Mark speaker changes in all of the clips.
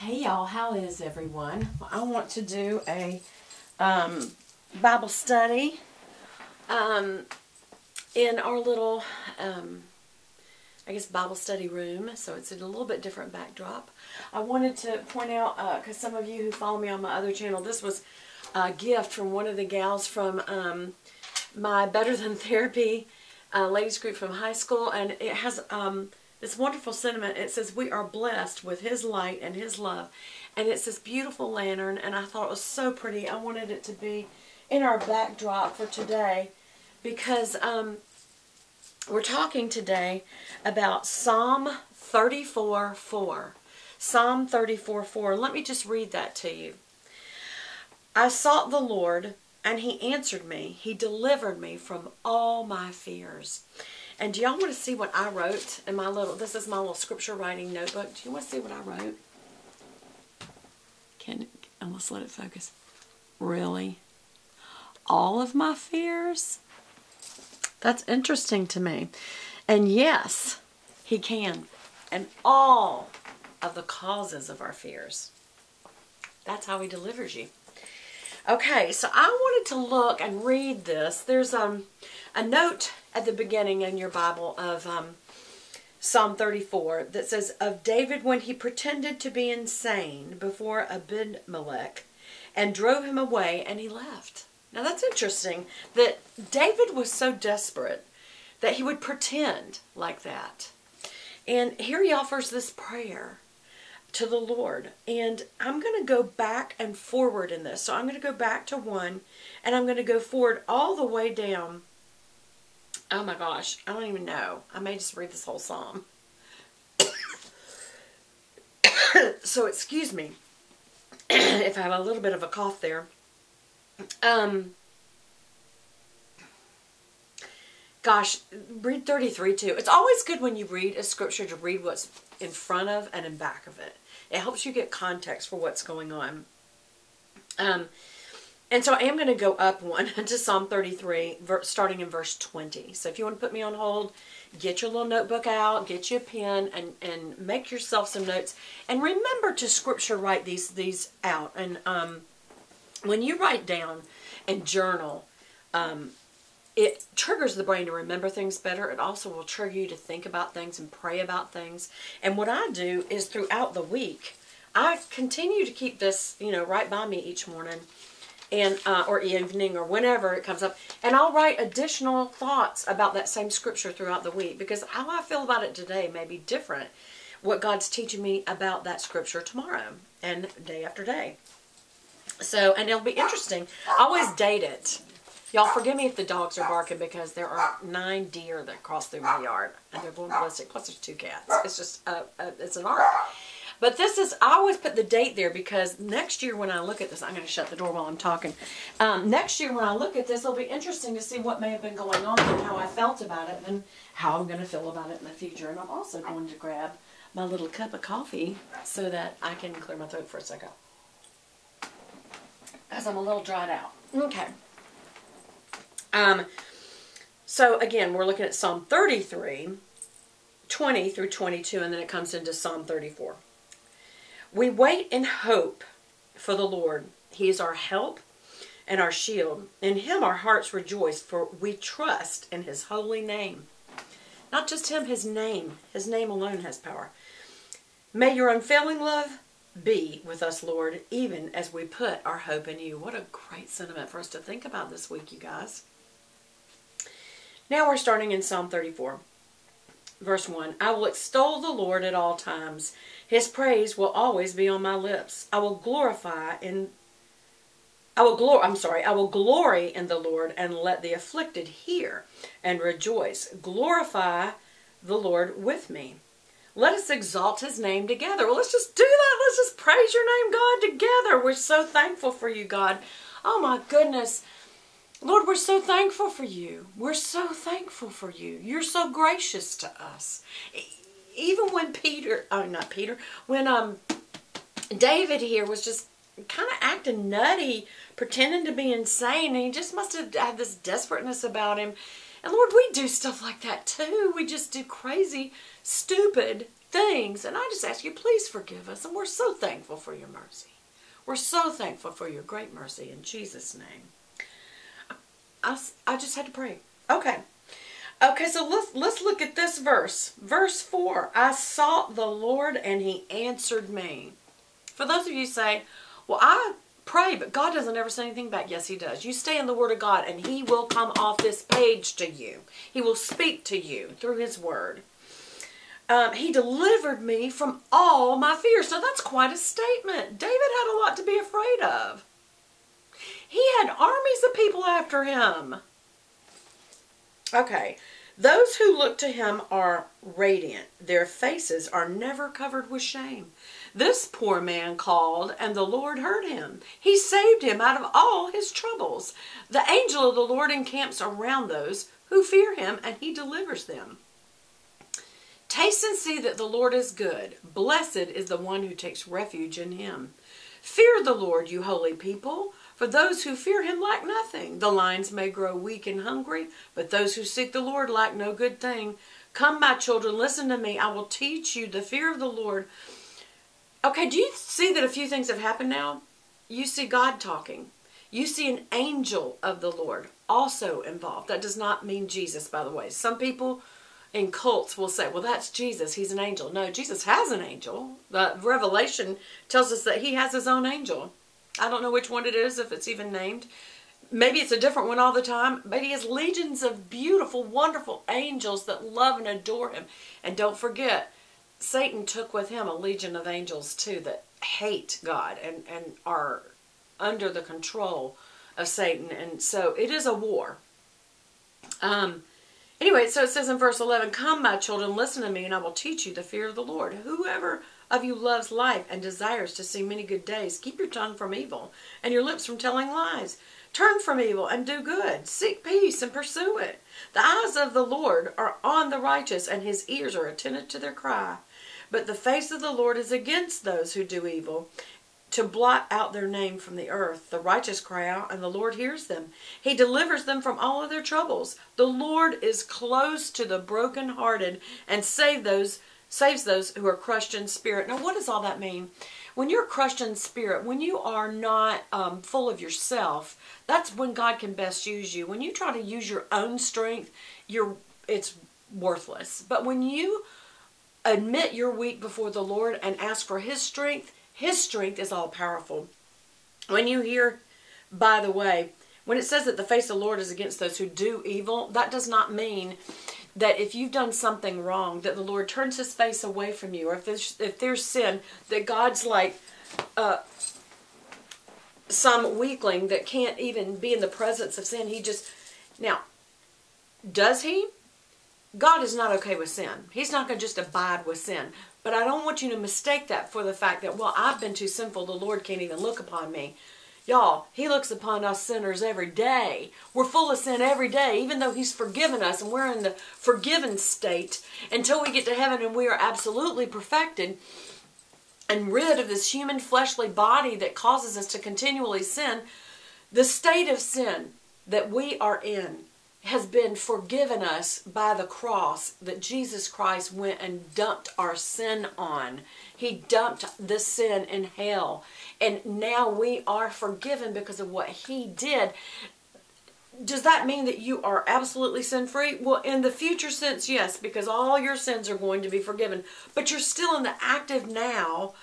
Speaker 1: Hey y'all, how is everyone? Well, I want to do a um, Bible study um, in our little, um, I guess, Bible study room. So it's a little bit different backdrop. I wanted to point out, because uh, some of you who follow me on my other channel, this was a gift from one of the gals from um, my Better Than Therapy uh, ladies group from high school. And it has um, this wonderful sentiment. It says, we are blessed with his light and his love. And it's this beautiful lantern, and I thought it was so pretty. I wanted it to be in our backdrop for today because um, we're talking today about Psalm 34, 4. Psalm 34, 4. Let me just read that to you. I sought the Lord, and he answered me. He delivered me from all my fears. And do y'all want to see what I wrote in my little, this is my little scripture writing notebook. Do you want to see what I wrote? Can, let's let it focus. Really? All of my fears? That's interesting to me. And yes, he can. And all of the causes of our fears. That's how he delivers you. Okay, so I wanted to look and read this. There's um, a note at the beginning in your Bible of um, Psalm 34 that says, Of David when he pretended to be insane before Abimelech and drove him away and he left. Now that's interesting that David was so desperate that he would pretend like that. And here he offers this prayer to the Lord. And I'm going to go back and forward in this. So I'm going to go back to one and I'm going to go forward all the way down. Oh my gosh, I don't even know. I may just read this whole psalm. so excuse me if I have a little bit of a cough there. Um, gosh, read 33 too. It's always good when you read a scripture to read what's in front of and in back of it. It helps you get context for what's going on. Um, and so I am going to go up one to Psalm 33, starting in verse 20. So if you want to put me on hold, get your little notebook out, get you a pen, and, and make yourself some notes. And remember to scripture write these, these out. And um, when you write down and journal, um, it triggers the brain to remember things better. It also will trigger you to think about things and pray about things. And what I do is throughout the week, I continue to keep this, you know, right by me each morning and uh, or evening or whenever it comes up. And I'll write additional thoughts about that same scripture throughout the week because how I feel about it today may be different what God's teaching me about that scripture tomorrow and day after day. So, and it'll be interesting. I always date it. Y'all forgive me if the dogs are barking because there are nine deer that cross through my yard and they're going ballistic. Plus there's two cats. It's just, uh, uh, it's an art. But this is, I always put the date there because next year when I look at this, I'm going to shut the door while I'm talking. Um, next year when I look at this, it'll be interesting to see what may have been going on and how I felt about it and how I'm going to feel about it in the future. And I'm also going to grab my little cup of coffee so that I can clear my throat for a second. Because I'm a little dried out. Okay. Um, so again, we're looking at Psalm 33, 20 through 22, and then it comes into Psalm 34. We wait in hope for the Lord. He is our help and our shield. In him our hearts rejoice, for we trust in his holy name. Not just him, his name. His name alone has power. May your unfailing love be with us, Lord, even as we put our hope in you. What a great sentiment for us to think about this week, you guys. Now we're starting in Psalm 34, verse 1. I will extol the Lord at all times. His praise will always be on my lips. I will glorify in I will glory I'm sorry, I will glory in the Lord and let the afflicted hear and rejoice. Glorify the Lord with me. Let us exalt his name together. Well, let's just do that. Let's just praise your name, God, together. We're so thankful for you, God. Oh my goodness. Lord, we're so thankful for you. We're so thankful for you. You're so gracious to us. Even when Peter, oh, not Peter, when um David here was just kind of acting nutty, pretending to be insane, and he just must have had this desperateness about him. And Lord, we do stuff like that too. We just do crazy, stupid things. And I just ask you, please forgive us. And we're so thankful for your mercy. We're so thankful for your great mercy in Jesus' name. I, I just had to pray. Okay. Okay, so let's let's look at this verse. Verse 4. I sought the Lord and he answered me. For those of you say, well, I pray, but God doesn't ever say anything back. Yes, he does. You stay in the word of God and he will come off this page to you. He will speak to you through his word. Um, he delivered me from all my fears. So that's quite a statement. David had a lot to be afraid of. He had armies of people after him. Okay. Those who look to him are radiant. Their faces are never covered with shame. This poor man called, and the Lord heard him. He saved him out of all his troubles. The angel of the Lord encamps around those who fear him, and he delivers them. Taste and see that the Lord is good. Blessed is the one who takes refuge in him. Fear the Lord, you holy people, for those who fear him lack nothing. The lions may grow weak and hungry, but those who seek the Lord lack no good thing. Come, my children, listen to me. I will teach you the fear of the Lord. Okay, do you see that a few things have happened now? You see God talking. You see an angel of the Lord also involved. That does not mean Jesus, by the way. Some people in cults will say, well, that's Jesus. He's an angel. No, Jesus has an angel. The Revelation tells us that he has his own angel. I don't know which one it is, if it's even named. Maybe it's a different one all the time, but he has legions of beautiful, wonderful angels that love and adore him. And don't forget, Satan took with him a legion of angels too that hate God and, and are under the control of Satan. And so it is a war. Um, anyway, so it says in verse 11, Come, my children, listen to me, and I will teach you the fear of the Lord. Whoever of you loves life and desires to see many good days, keep your tongue from evil and your lips from telling lies. Turn from evil and do good. Seek peace and pursue it. The eyes of the Lord are on the righteous, and his ears are attentive to their cry. But the face of the Lord is against those who do evil, to blot out their name from the earth. The righteous cry out, and the Lord hears them. He delivers them from all of their troubles. The Lord is close to the brokenhearted and save those saves those who are crushed in spirit. Now, what does all that mean? When you're crushed in spirit, when you are not um, full of yourself, that's when God can best use you. When you try to use your own strength, you're it's worthless. But when you admit you're weak before the Lord and ask for His strength, His strength is all powerful. When you hear, by the way, when it says that the face of the Lord is against those who do evil, that does not mean that if you've done something wrong, that the Lord turns his face away from you, or if there's, if there's sin, that God's like uh, some weakling that can't even be in the presence of sin. He just, now, does he? God is not okay with sin. He's not going to just abide with sin. But I don't want you to mistake that for the fact that, well, I've been too sinful, the Lord can't even look upon me. Y'all, he looks upon us sinners every day. We're full of sin every day, even though he's forgiven us and we're in the forgiven state until we get to heaven and we are absolutely perfected and rid of this human fleshly body that causes us to continually sin. The state of sin that we are in has been forgiven us by the cross that Jesus Christ went and dumped our sin on. He dumped the sin in hell. And now we are forgiven because of what he did. Does that mean that you are absolutely sin free? Well, in the future sense, yes, because all your sins are going to be forgiven. But you're still in the active now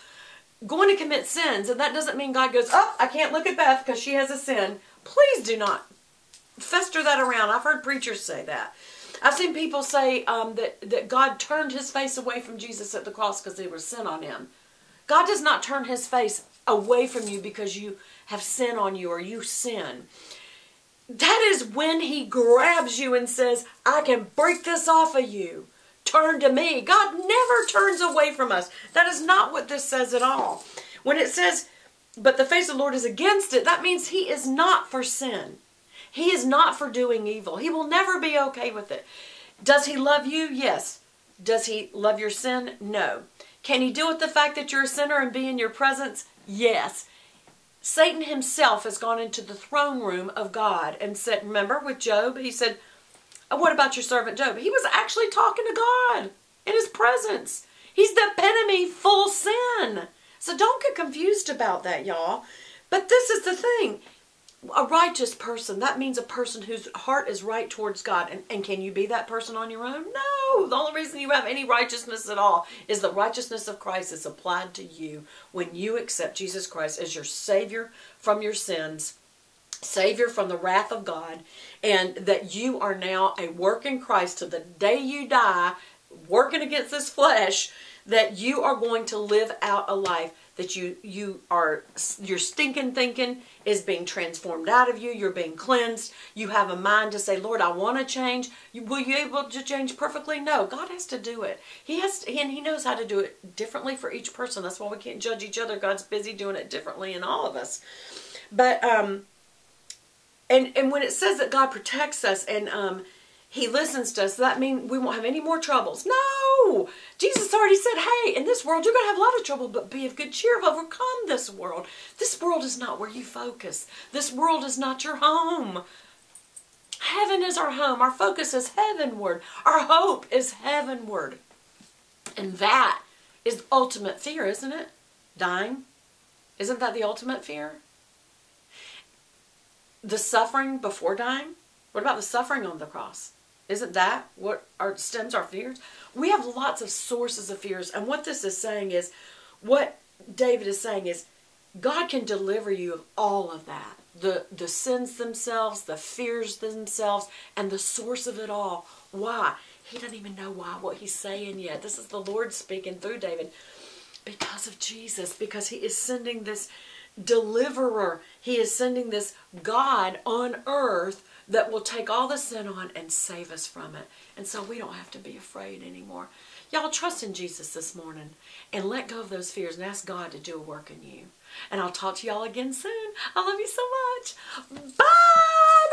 Speaker 1: going to commit sins. And that doesn't mean God goes, oh, I can't look at Beth because she has a sin. Please do not fester that around. I've heard preachers say that. I've seen people say um, that, that God turned his face away from Jesus at the cross because there was sin on him. God does not turn his face away from you because you have sin on you or you sin. That is when he grabs you and says, I can break this off of you. Turn to me. God never turns away from us. That is not what this says at all. When it says, but the face of the Lord is against it, that means he is not for sin. He is not for doing evil. He will never be okay with it. Does he love you? Yes. Does he love your sin? No. Can he deal with the fact that you're a sinner and be in your presence? Yes. Satan himself has gone into the throne room of God and said, remember with Job, he said, uh, what about your servant Job? He was actually talking to God in his presence. He's the epitome full sin. So don't get confused about that, y'all. But this is the thing. A righteous person, that means a person whose heart is right towards God. And, and can you be that person on your own? No. The only reason you have any righteousness at all is the righteousness of Christ is applied to you when you accept Jesus Christ as your Savior from your sins Savior from the wrath of God, and that you are now a work in Christ to the day you die, working against this flesh, that you are going to live out a life that you you are your stinking thinking is being transformed out of you you're being cleansed. You have a mind to say lord i want to change. You, will you able to change perfectly? No god has to do it. He has to, and he knows how to do it differently for each person. That's why we can't judge each other. God's busy doing it differently in all of us. But um and and when it says that God protects us and um, He listens to us, that means we won't have any more troubles. No, Jesus already said, "Hey, in this world you're going to have a lot of trouble, but be of good cheer. Overcome this world. This world is not where you focus. This world is not your home." Heaven is our home. Our focus is heavenward. Our hope is heavenward. And that is the ultimate fear, isn't it? Dying. Isn't that the ultimate fear? the suffering before dying? What about the suffering on the cross? Isn't that what our stems our fears? We have lots of sources of fears, and what this is saying is, what David is saying is, God can deliver you of all of that. The the sins themselves, the fears themselves, and the source of it all. Why? He doesn't even know why what he's saying yet. This is the Lord speaking through David. Because of Jesus, because he is sending this deliverer. He is sending this God on earth that will take all the sin on and save us from it. And so we don't have to be afraid anymore. Y'all trust in Jesus this morning and let go of those fears and ask God to do a work in you. And I'll talk to y'all again soon. I love you so much. Bye.